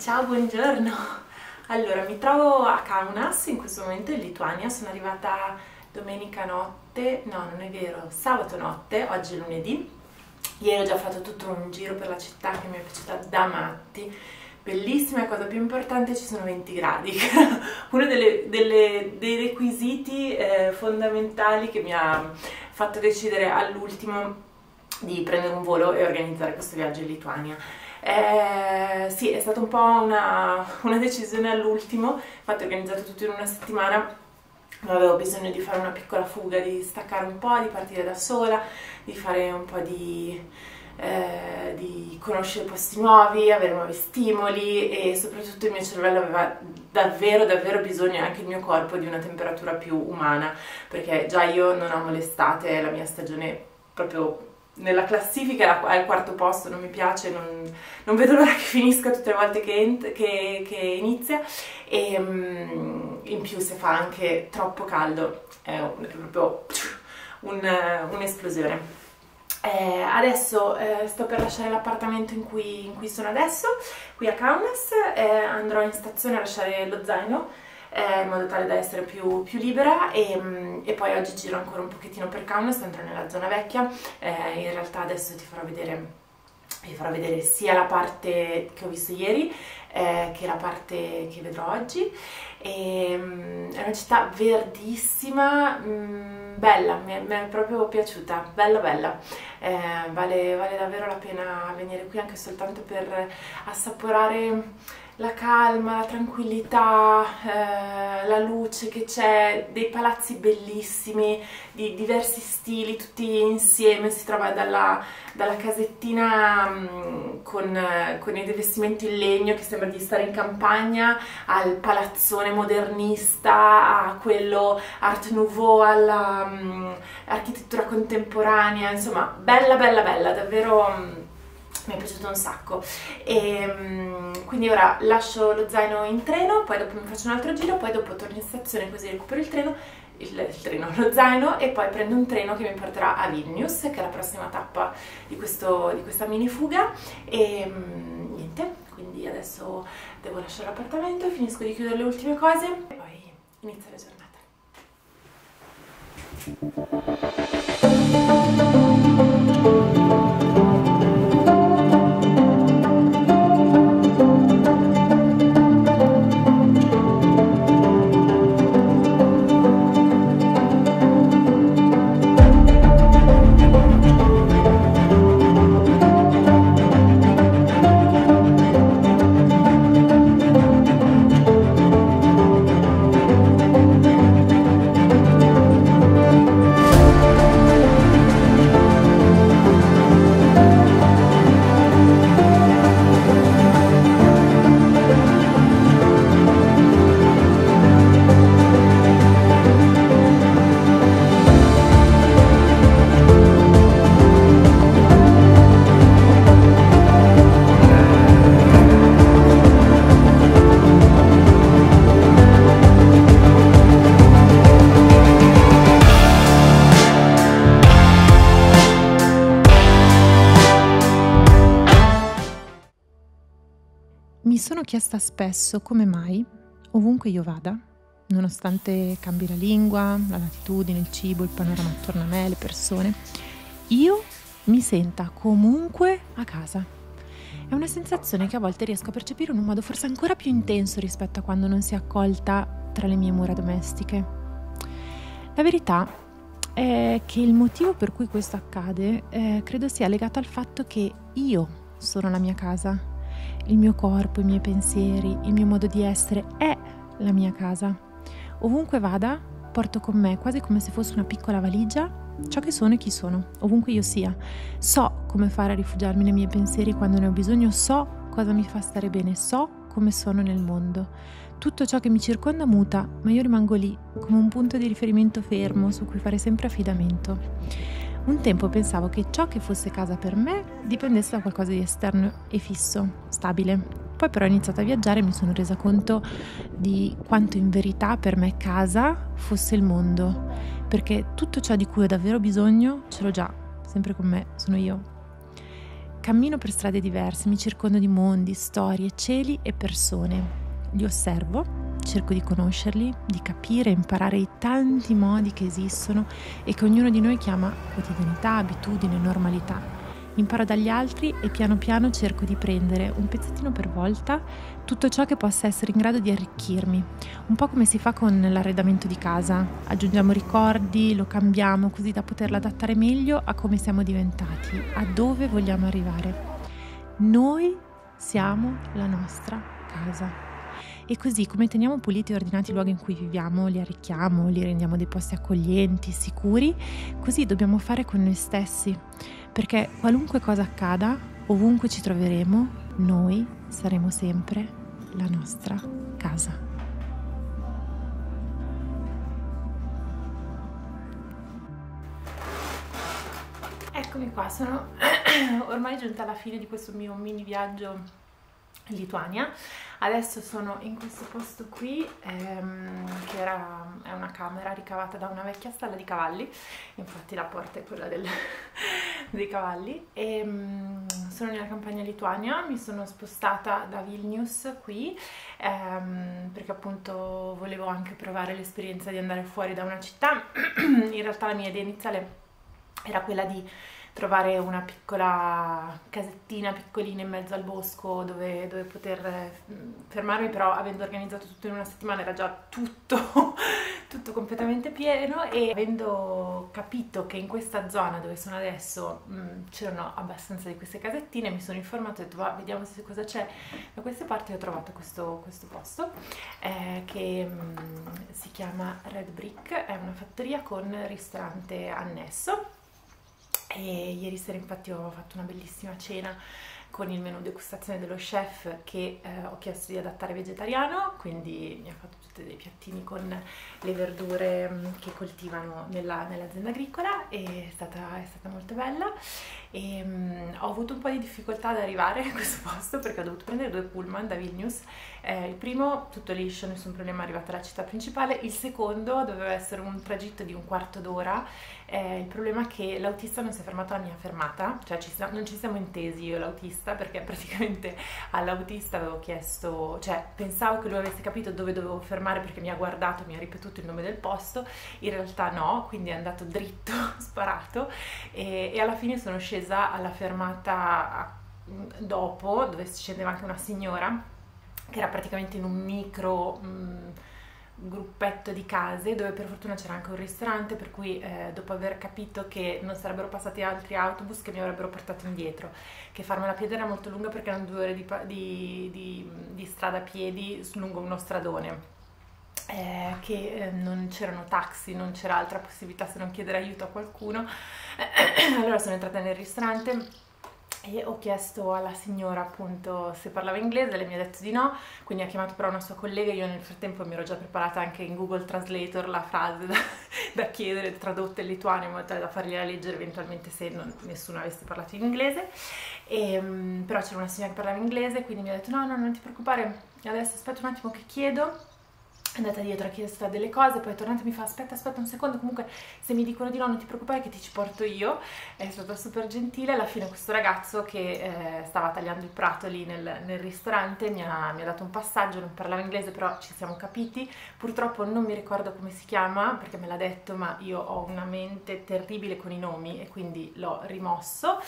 Ciao, buongiorno. Allora, mi trovo a Kaunas in questo momento in Lituania, sono arrivata domenica notte, no non è vero, sabato notte, oggi è lunedì. Ieri ho già fatto tutto un giro per la città che mi è piaciuta da matti, bellissima e cosa più importante ci sono 20 gradi, uno delle, delle, dei requisiti eh, fondamentali che mi ha fatto decidere all'ultimo di prendere un volo e organizzare questo viaggio in Lituania. Eh, sì, è stata un po' una, una decisione all'ultimo, infatti ho organizzato tutto in una settimana, ma avevo bisogno di fare una piccola fuga, di staccare un po', di partire da sola, di fare un po' di, eh, di conoscere posti nuovi, avere nuovi stimoli e soprattutto il mio cervello aveva davvero davvero bisogno anche il mio corpo di una temperatura più umana perché già io non amo l'estate, la mia stagione proprio nella classifica è al quarto posto, non mi piace, non, non, vedo l'ora che finisca tutte le volte che, che, che inizia e um, in più se fa anche troppo caldo è, un, è proprio un'esplosione. Un eh, adesso eh, sto per lasciare l'appartamento in, in cui, sono adesso, qui a Kaunas, eh, andrò in stazione a lasciare lo zaino eh, in modo tale da essere più, più libera e, mm, e, poi oggi giro ancora un pochettino per Kaunas, entro nella zona vecchia, eh, in realtà adesso ti farò vedere vi farò vedere sia la parte che ho visto ieri eh, che la parte che vedrò oggi. E, um, è una città verdissima um, bella, mi è, mi è, proprio piaciuta bella bella. Eh, vale, vale davvero la pena venire qui anche soltanto per assaporare la calma, la tranquillità, eh, la luce che c'è, dei palazzi bellissimi, di diversi stili, tutti insieme, si trova dalla, dalla casettina mh, mm, con, con, i rivestimenti in legno che sembra di stare in campagna, al palazzone modernista, a quello art nouveau, all'architettura mm, contemporanea, insomma bella bella bella, davvero... Mm, mi è piaciuto un sacco. E um, quindi ora lascio lo zaino in treno poi dopo mi faccio un altro giro poi dopo torno in stazione così recupero il treno il, il treno, lo zaino e poi prendo un treno che mi porterà a Vilnius che è la prossima tappa di, questo, di questa mini fuga e adesso devo lasciare l'appartamento finisco di chiudere le ultime cose e poi inizia la giornata chiesta spesso come mai, ovunque io vada, nonostante cambi la lingua, la latitudine, il cibo, il panorama attorno a me, le persone, io mi senta comunque a casa. È una sensazione che a volte riesco a percepire in un modo forse ancora più intenso rispetto a quando non si è accolta tra le mie mura domestiche. La verità è che il motivo per cui questo accade eh, credo sia legato al fatto che io sono la mia casa il mio corpo, i miei pensieri, il mio modo di essere è la mia casa. Ovunque vada, porto con me, quasi come se fosse una piccola valigia, ciò che sono e chi sono, ovunque io sia. So come fare a rifugiarmi nei miei pensieri quando ne ho bisogno, so cosa mi fa stare bene, so come sono nel mondo. Tutto ciò che mi circonda muta, ma io rimango lì, come un punto di riferimento fermo su cui fare sempre affidamento. Un tempo pensavo che ciò che fosse casa per me dipendesse da qualcosa di esterno e fisso, stabile. Poi però ho iniziato a viaggiare e mi sono resa conto di quanto in verità per me casa fosse il mondo, perché tutto ciò di cui ho davvero bisogno ce l'ho già, sempre con me, sono io. Cammino per strade diverse, mi circondo di mondi, storie, cieli e persone. Li osservo, cerco di conoscerli, di capire, imparare i tanti modi che esistono e che ognuno di noi chiama quotidianità, abitudine, normalità imparo dagli altri e piano piano cerco di prendere un pezzettino per volta tutto ciò che possa essere in grado di arricchirmi, un po' come si fa con l'arredamento di casa, aggiungiamo ricordi, lo cambiamo così da poterlo adattare meglio a come siamo diventati, a dove vogliamo arrivare. Noi siamo la nostra casa. E così come teniamo puliti e ordinati i luoghi in cui viviamo, li arricchiamo, li rendiamo dei posti accoglienti, sicuri, così dobbiamo fare con noi stessi perché qualunque cosa accada, ovunque ci troveremo, noi saremo sempre la nostra casa. Eccomi qua, sono ormai giunta alla fine di questo mio mini viaggio in Lituania Adesso sono in questo posto qui, ehm, che era, è una camera ricavata da una vecchia stalla di cavalli, infatti la porta è quella del, dei cavalli, e ehm, sono nella campagna Lituania, mi sono spostata da Vilnius qui, ehm, perché appunto volevo anche provare l'esperienza di andare fuori da una città, in realtà la mia idea iniziale era quella di trovare una piccola casettina piccolina in mezzo al bosco dove, dove poter mm, fermarmi, però avendo organizzato tutto in una settimana era già tutto, tutto completamente pieno e avendo capito che in questa zona dove sono adesso mm, c'erano abbastanza di queste casettine, mi sono informato e ho detto va, vediamo se cosa c'è. Da queste parti ho trovato questo, questo posto eh, che mm, si chiama Red Brick, è una fattoria con ristorante annesso e ieri sera infatti ho fatto una bellissima cena con il menù degustazione dello chef che eh, ho chiesto di adattare vegetariano, quindi mi ha fatto tutti dei piattini con le verdure mm, che coltivano nella, nell'azienda agricola e è stata, è stata molto bella e mm, ho avuto un po' di difficoltà ad arrivare a questo posto perché ho dovuto prendere due pullman da Vilnius. Eh, il primo tutto liscio, nessun problema, arrivato alla città principale. Il secondo doveva essere un tragitto di un quarto d'ora. Eh, il problema è che l'autista non si è fermato alla mia fermata cioè ci, non ci siamo intesi io e l'autista perché praticamente all'autista avevo chiesto cioè pensavo che lui avesse capito dove dovevo fermare perché mi ha guardato, mi ha ripetuto il nome del posto. In realtà no, quindi è andato dritto, sparato. E, e alla fine sono scesa scesa alla fermata dopo, dove scendeva anche una signora, che era praticamente in un micro mh, gruppetto di case, dove per fortuna c'era anche un ristorante, per cui eh, dopo aver capito che non sarebbero passati altri autobus che mi avrebbero portato indietro, che farmela a piedi era molto lunga perché erano due ore di, di, di, di strada a piedi lungo uno stradone eh, che eh, non c'erano taxi, non c'era altra possibilità se non chiedere aiuto a qualcuno. allora sono entrata nel ristorante e ho chiesto alla signora appunto se parlava inglese, lei mi ha detto di no, quindi ha chiamato però una sua collega, io nel frattempo mi ero già preparata anche in Google Translator la frase da, da chiedere tradotta in lituano in modo tale da fargliela leggere eventualmente se non, nessuno avesse parlato in inglese, e, um, però c'era una signora che parlava inglese quindi mi ha detto no no non ti preoccupare, adesso aspetta un attimo che chiedo è andata dietro a chiedere delle cose, poi è tornata e mi fa aspetta aspetta un secondo, comunque se mi dicono di no non ti preoccupare che ti ci porto io, è stata super gentile, alla fine questo ragazzo che eh, stava tagliando il prato lì nel, nel ristorante mi ha, mi ha, dato un passaggio, non parlava inglese però ci siamo capiti, purtroppo non mi ricordo come si chiama perché me l'ha detto ma io ho una mente terribile con i nomi e quindi l'ho rimosso,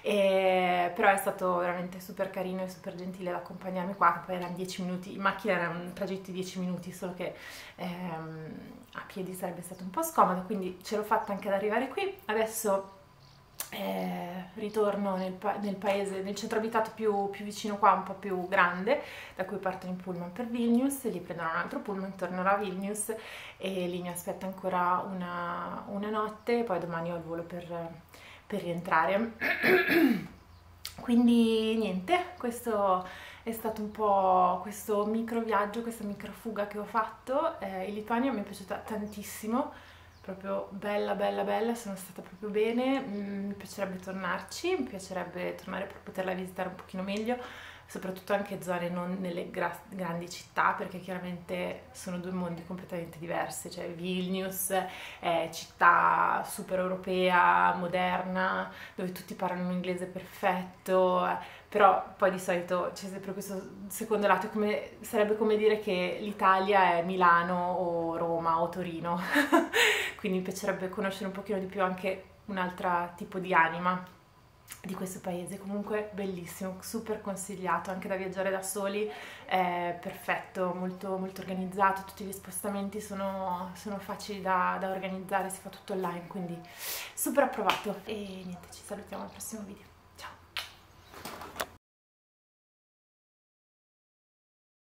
e, però è stato veramente super carino e super gentile ad accompagnarmi qua, poi erano 10 minuti, in macchina era un di 10 minuti solo che ehm, a piedi sarebbe stato un po' scomodo, quindi ce l'ho fatta anche ad arrivare qui. Adesso eh, ritorno nel, pa nel, paese, nel centro abitato più, più, vicino qua, un po' più grande, da cui parto in pullman per Vilnius, lì prenderò un altro pullman, tornerò a Vilnius e lì mi aspetta ancora una, una notte, poi domani ho il volo per, per rientrare. Quindi niente, questo è stato un po' questo micro viaggio, questa micro fuga che ho fatto. Eh, in Lituania mi è piaciuta tantissimo, proprio bella, bella, bella, sono stata proprio bene, mm, mi piacerebbe tornarci, mi piacerebbe tornare per poterla visitare un pochino meglio, soprattutto anche zone non nelle gra- grandi città, perché chiaramente sono due mondi completamente diversi, cioè Vilnius è città super europea, moderna, dove tutti parlano un inglese perfetto, però poi di solito c'è sempre questo secondo lato, come, sarebbe come dire che l'Italia è Milano o Roma o Torino, quindi mi piacerebbe conoscere un pochino di più anche un altro tipo di anima di questo paese, comunque bellissimo, super consigliato anche da viaggiare da soli, è perfetto, molto, molto organizzato, tutti gli spostamenti sono, sono facili da, da organizzare, si fa tutto online, quindi super approvato. E niente, ci salutiamo al prossimo video.